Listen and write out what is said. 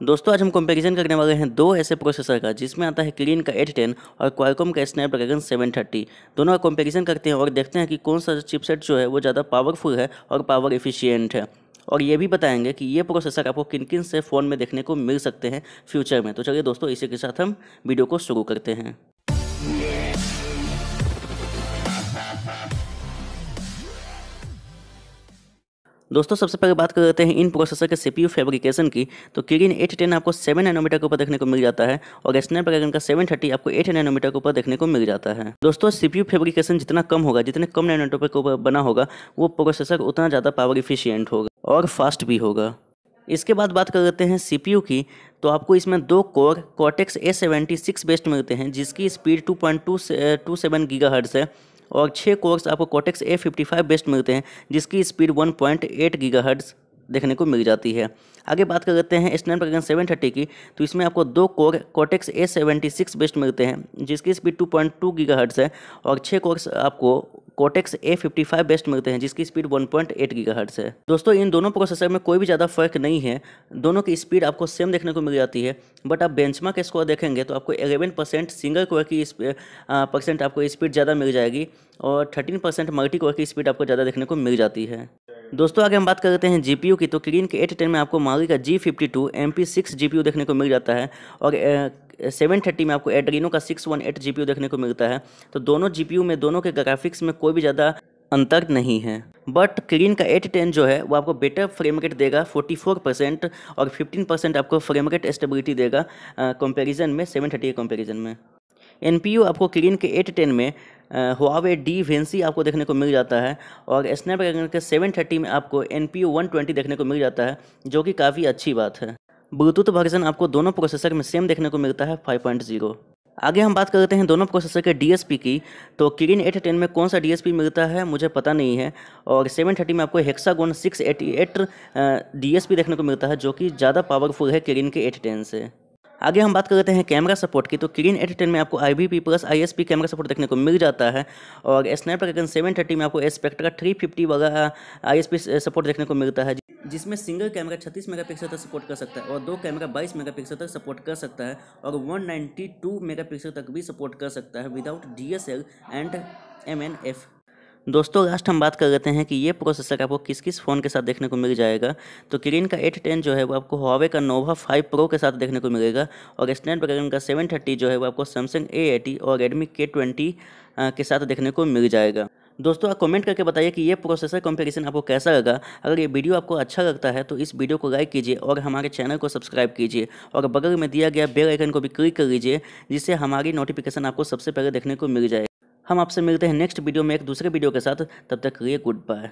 दोस्तों, आज हम कंपैरिजन करने वाले हैं दो ऐसे प्रोसेसर का, जिसमें आता है क्रीन का एट टेन और क्वालकॉम का स्नैपड्रैगन सेवन थर्टी दोनों का कंपैरिजन करते हैं और देखते हैं कि कौन सा चिपसेट जो है वो ज़्यादा पावरफुल है और पावर एफिशिएंट है। और ये भी बताएँगे कि ये प्रोसेसर आपको किन किन से फ़ोन में देखने को मिल सकते हैं फ्यूचर में। तो चलिए दोस्तों, इसी के साथ हम वीडियो को शुरू करते हैं। दोस्तों, सबसे पहले बात करते हैं इन प्रोसेसर के सीपीयू फैब्रिकेशन की। तो किरिन एट टेन आपको सेवन नैनोमीटर के ऊपर देखने को मिल जाता है और स्नैपड्रैगन का सेवन थर्टी आपको एट नैनोमीटर के ऊपर देखने को मिल जाता है। दोस्तों सीपीयू फैब्रिकेशन जितना कम होगा, जितने कम नैनोमीटर के ऊपर बना होगा, वो प्रोसेसर उतना ज़्यादा पावर इफिशियंट होगा और फास्ट भी होगा। इसके बाद बात कर लेते हैं सीपीयू की। तो आपको इसमें दो core Cortex A seventy six based मिलते हैं, जिसकी speed two point two two seven giga है। और छः कोर्स आपको Cortex A fifty five based मिलते हैं, जिसकी speed one point eight giga hertz देखने को मिल जाती है। आगे बात कर लेते हैं स्नैपड्रैगन सेवन थर्टी की तो इसमें आपको दो core Cortex A seventy six based मिलते हैं, जिसकी speed two point two giga hertz है, और छः कोर्स आपको Cortex A fifty five based मिलते हैं, जिसकी speed one point eight giga hertz है। दोस्तों, इन दोनों प्रोसेसर में कोई भी ज़्यादा फ़र्क नहीं है। दोनों की स्पीड आपको सेम देखने को मिल जाती है। बट आप बेंचमार्क स्कोर देखेंगे तो आपको एलेवन परसेंट सिंगल कोर की परसेंट आपको स्पीड ज़्यादा मिल जाएगी और थर्टीन परसेंट मल्टी कोर की स्पीड आपको ज़्यादा देखने को मिल जाती है। दोस्तों, आगे हम बात कर लेते हैं जीपीयू की। तो क्रीन के एट टेन में आपको माली का G fifty two M P six G देखने को मिल जाता है और सेवन थर्टी में आपको एड्रीनो का सिक्स वन एट जी देखने को मिलता है। तो दोनों जी में, दोनों के ग्राफिक्स में कोई भी ज़्यादा अंतर नहीं है। बट क्रीन का एट टेन जो है, वो आपको बेटर फ्रेम रेट देगा 44 परसेंट और 15 परसेंट आपको फ्रेम रेट स्टेबिलिटी देगा कंपैरिजन में सेवन थर्टी के कंपेरिजन में। एन आपको क्रीन के एट टेन में हुआवे डी वेंसी आपको देखने को मिल जाता है और स्नैपड्रैगन के सेवन थर्टी में आपको N P U one twenty देखने को मिल जाता है, जो कि काफ़ी अच्छी बात है। ब्लूटूथ वर्जन आपको दोनों प्रोसेसर में सेम देखने को मिलता है 5.0 आगे हम बात करते हैं दोनों प्रोसेसर के डीएसपी की। तो किरिन एट टेन में कौन सा डीएसपी मिलता है, मुझे पता नहीं है। और सेवन थर्टी में आपको Hexagon six eighty eight D देखने को मिलता है, जो कि ज़्यादा पावरफुल है किरिन के एट टेन से। आगे हम बात करते हैं कैमरा सपोर्ट की। तो क्रीन एट टेन में आपको I B P plus I S P camera support देखने को मिल जाता है। और स्नैपड्रैगन सेवन थर्टी में आपको एस्पेक्ट्रा थ्री फिफ्टी वगैरह आई एस पी सपोर्ट देखने को मिलता है। जिसमें सिंगल कैमरा छत्तीस मेगापिक्सल तक सपोर्ट कर सकता है और दो कैमरा बाईस मेगापिक्सल तक सपोर्ट कर सकता है और वन नाइन्टी टू मेगापिक्सल तक भी सपोर्ट कर सकता है without D S L and M N F दोस्तों लास्ट हम बात कर लेते हैं कि ये प्रोसेसर आपको किस किस फ़ोन के साथ देखने को मिल जाएगा। तो क्रीन का एट टेन जो है वो आपको हवावे का नोवा फाइव प्रो के साथ देखने को मिलेगा और स्नैपड्रैगन का सेवन थर्टी जो है वो आपको सैमसंग ए एटी और रेडमी के ट्वेंटी के साथ देखने को मिल जाएगा। दोस्तों, आप कमेंट करके बताइए कि ये प्रोसेसर कंपैरिजन आपको कैसा लगा। अगर ये वीडियो आपको अच्छा लगता है तो इस वीडियो को लाइक कीजिए और हमारे चैनल को सब्सक्राइब कीजिए और बगल में दिया गया बेल आइकन को भी क्लिक कर लीजिए, जिससे हमारी नोटिफिकेशन आपको सबसे पहले देखने को मिल जाए। हम आपसे मिलते हैं नेक्स्ट वीडियो में एक दूसरे वीडियो के साथ। तब तक लिए गुड बाय